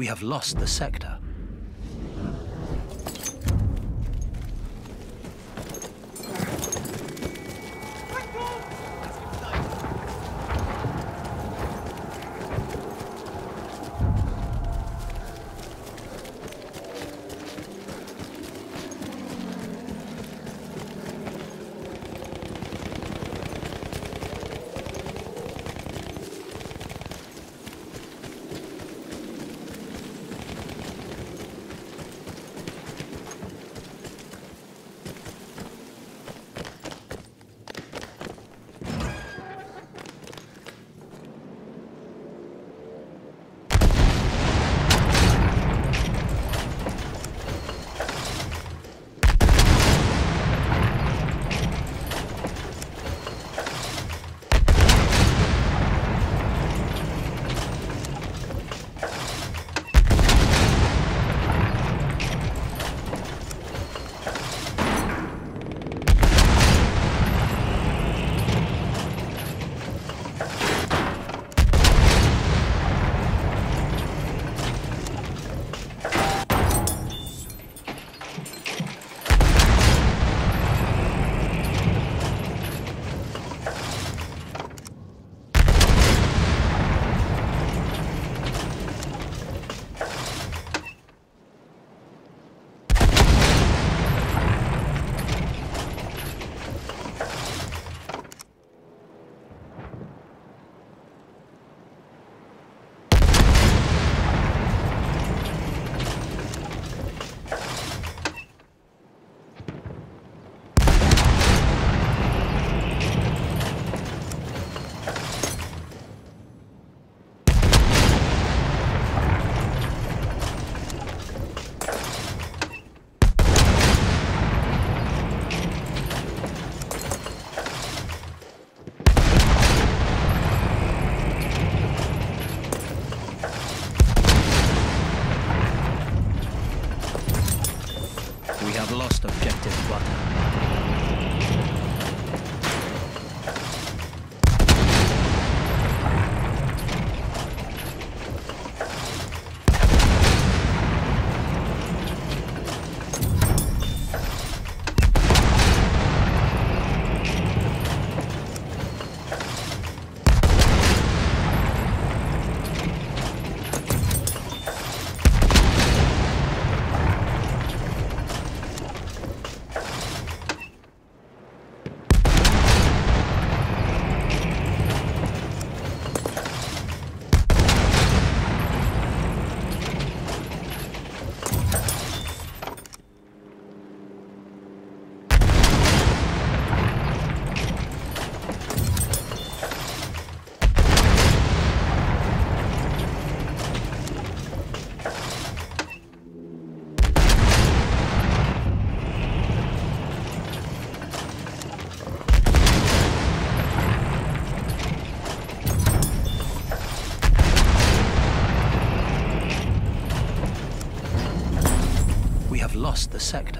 We have lost the sector. Sector.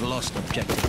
have lost objective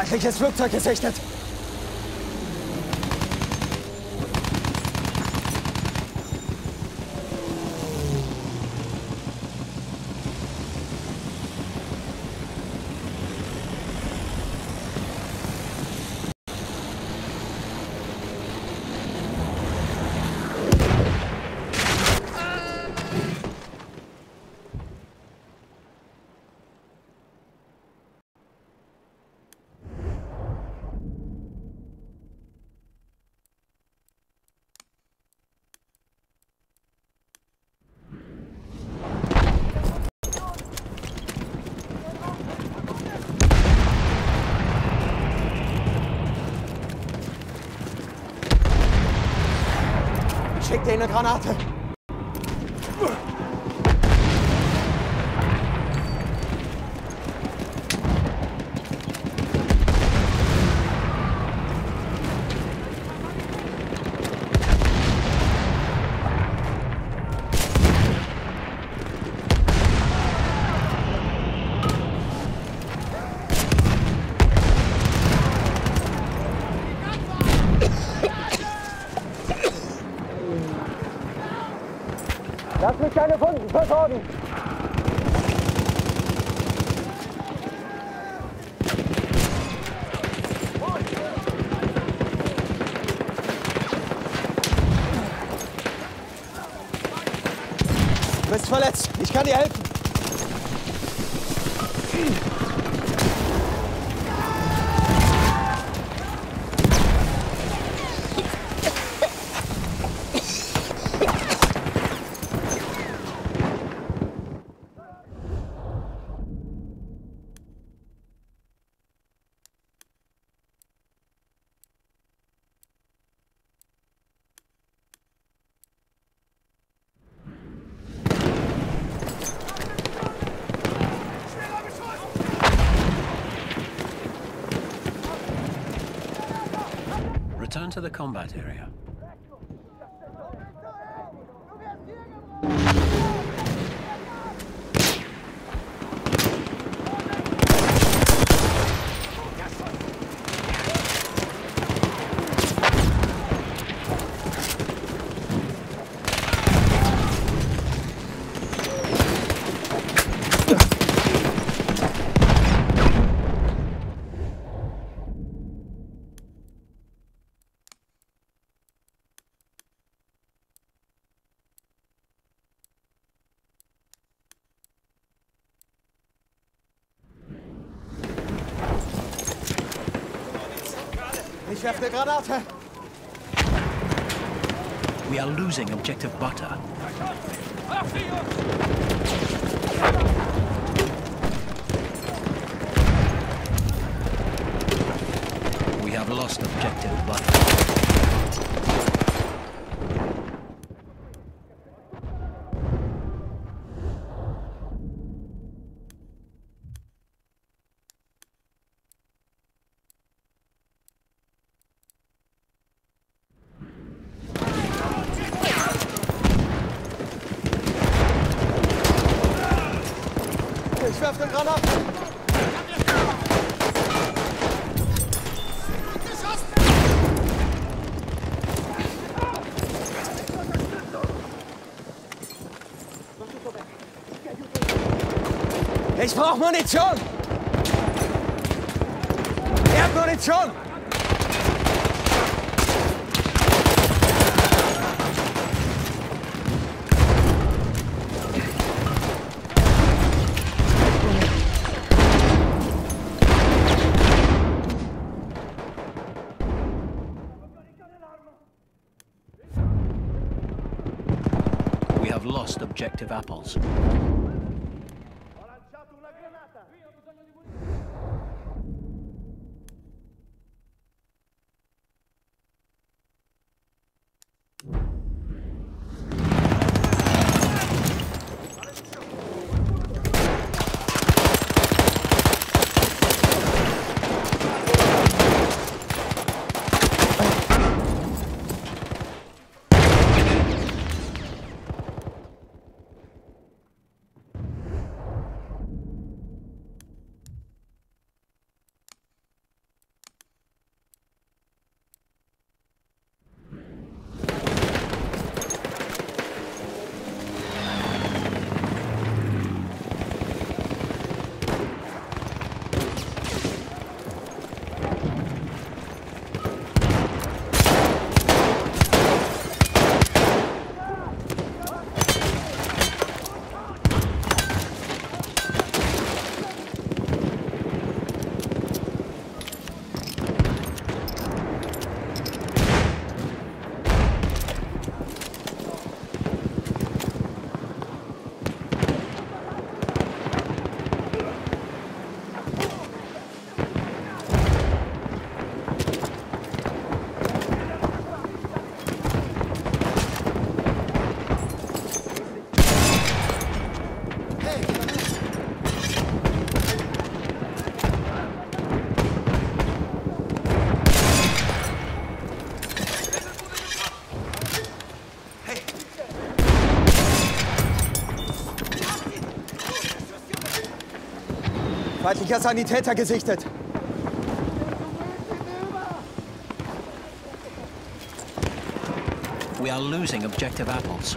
Feindliches Flugzeug gesichtet. Schick dir eine Granate. Wunden Return to the combat area. Granate. We are losing objective butter. We have lost objective butter. Ich werfe eine Granate. Ich brauche Munition. Ihr habt Munition. We have lost objective apples. Feindlicher Sanitäter gesichtet. We are losing objective apples.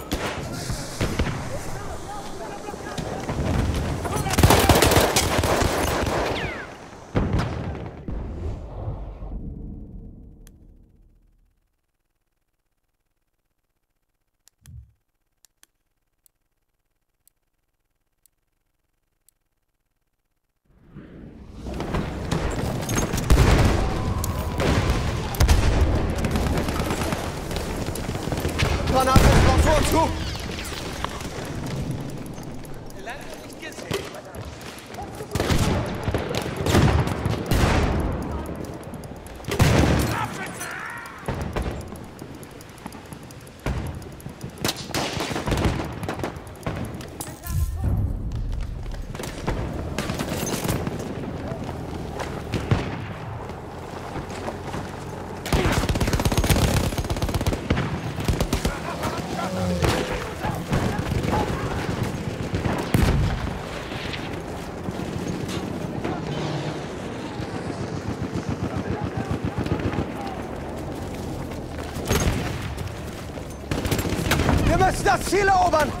Das Ziel erobern!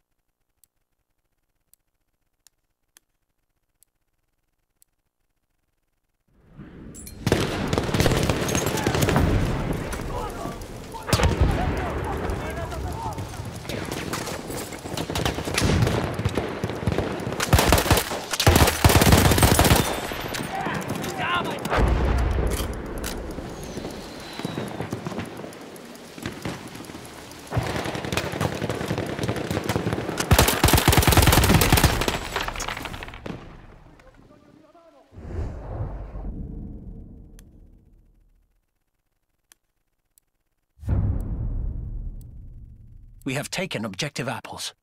We have taken objective apples.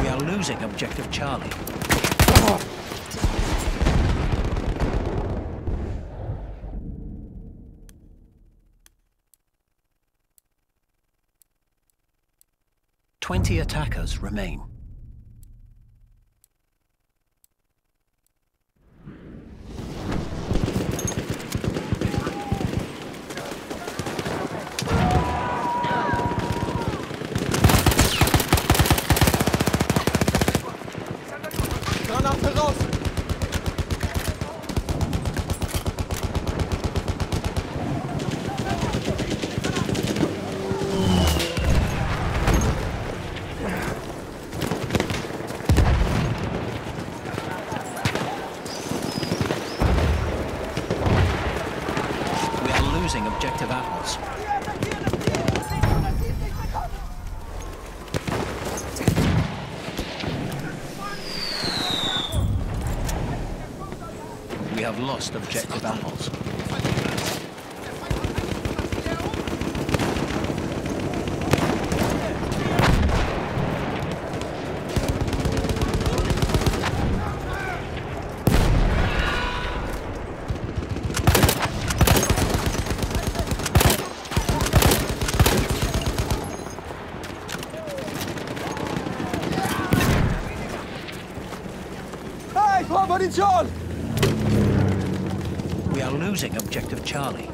We are losing objective Charlie. Twenty attackers remain. apples. We have lost objective apples. Hey, ich brauche Munition! We are losing objective Charlie.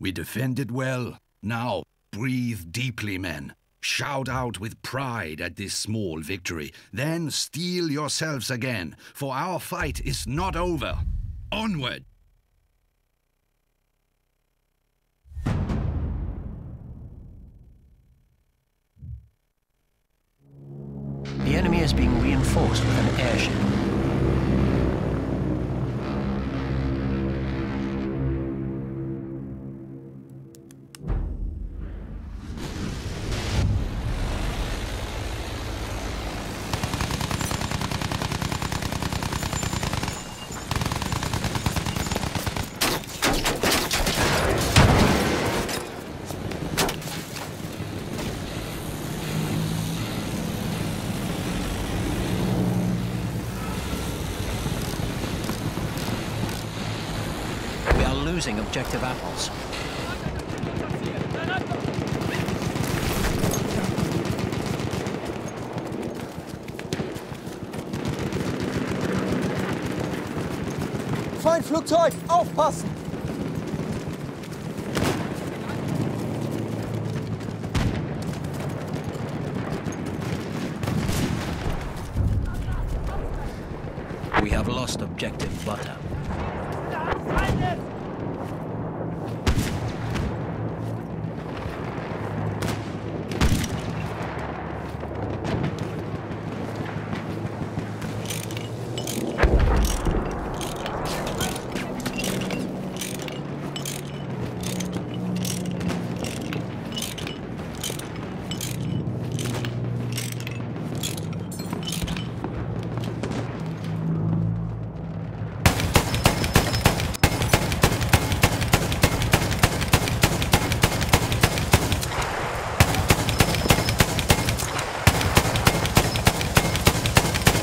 We defended well. Now, breathe deeply, men. Shout out with pride at this small victory. Then steel yourselves again, for our fight is not over. Onward! Enemy is being reinforced with an airship. Losing objective apples. Feindflugzeug, aufpassen! We have lost objective butter.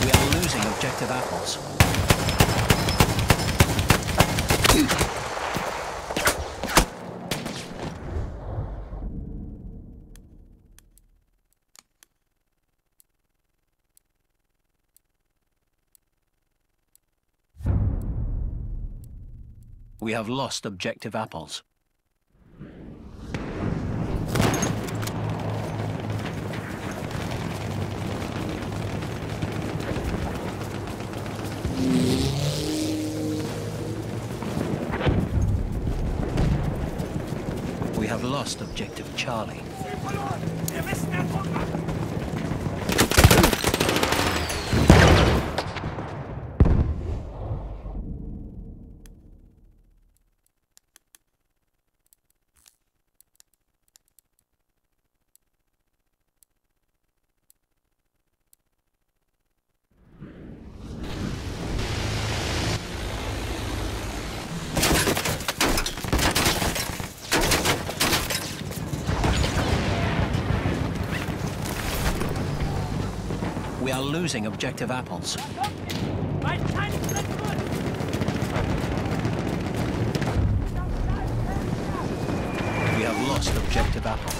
We are losing objective apples. We have lost objective apples. We have lost objective Charlie. We are losing objective apples. We have lost objective apples.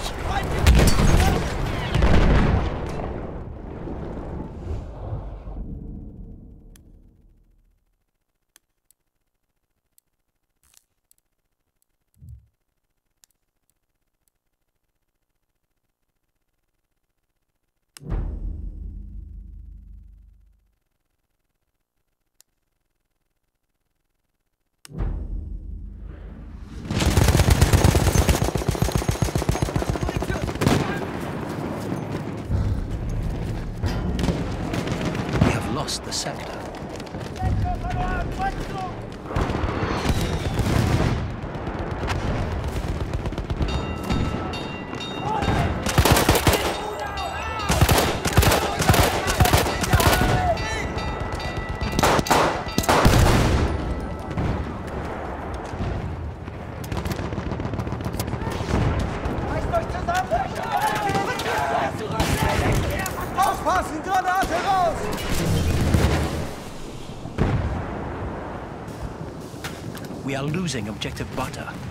Losing objective butter.